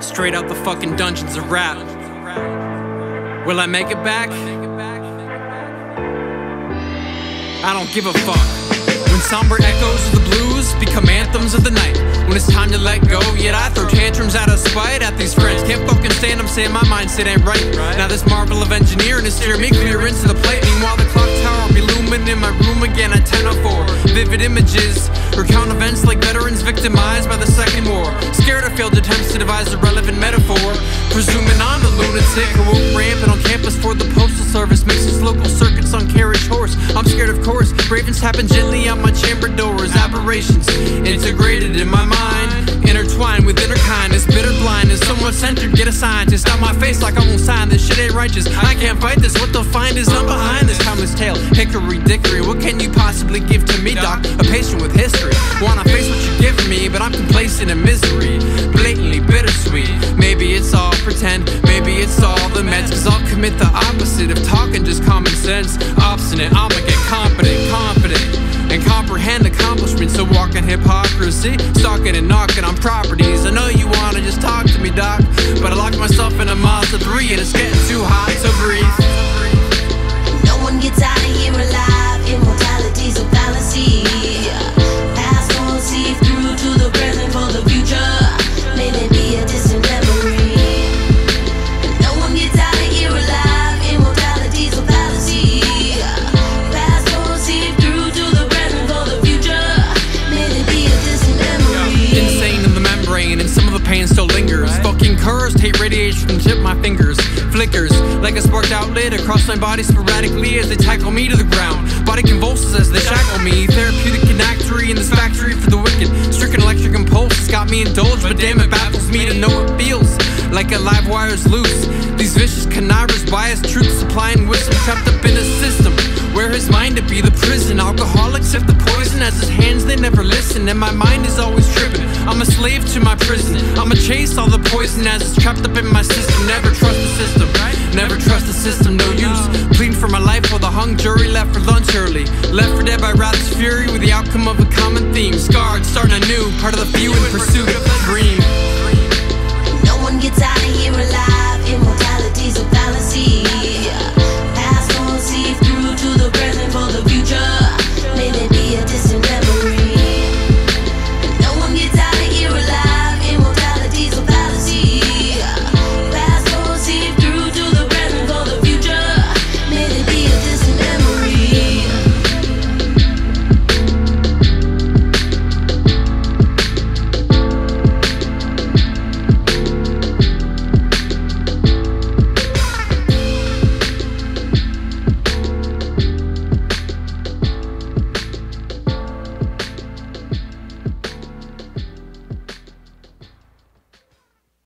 Straight out the fucking dungeons of rap. Will I make it back? I don't give a fuck. When somber echoes of the blues become anthems of the night. When it's time to let go, yet I throw tantrums out of spite at these friends. Can't fucking stand them saying my mindset ain't right. Now this marvel of engineering is steering me clear into the plate. Meanwhile, the clock tower will be looming in my room again at 10:04. Vivid images recount events like veterans victimized by the Second War. Scared of failed attempts to devise a relevant metaphor. Presuming I'm a lunatic who won't rampant on campus for the postal service. Mixes local circuits on carriage horse. I'm scared, of course. Ravens happen gently on my chamber doors. Aberrations integrated in my mind. Intertwined with inner Get a scientist out my face like I won't sign this. Shit ain't righteous. I can't fight this. What they'll find is I'm behind this timeless tale. Hickory dickory. What can you possibly give to me, doc? A patient with history. Wanna face what you're giving me, but I'm complacent in misery. Blatantly bittersweet. Maybe it's all pretend. Maybe it's all the meds. Cause I'll commit the opposite of talking just common sense. Obstinate. I'ma comprehend accomplishments so walking hypocrisy stalking and knocking on properties. I know you wanna just talk to me doc but i locked myself in a Mazda 3 and it's getting too hot and some of the pain still lingers. Fucking cursed, hate radiation tip my fingers. Flickers like a sparked outlet across my body sporadically as they tackle me to the ground. Body convulses as they shackle me. Therapeutic enactory in this factory for the wicked. Stricken electric impulse has got me indulged, but damn it baffles me to know it feels like a live wire's loose. These vicious connivers bias truth supplying wisdom trapped up in a system. Where his mind to be the prison Alcoholic sip the poison as his hands they never listen And my mind is always I'm a slave to my prison. I'ma chase all the poison as it's trapped up in my system. Never trust the system, never trust the system, no use. Pleading for my life while the hung jury left for lunch early. Left for dead by wrath's fury with the outcome of a common theme. Scarred, starting anew, part of the few in pursuit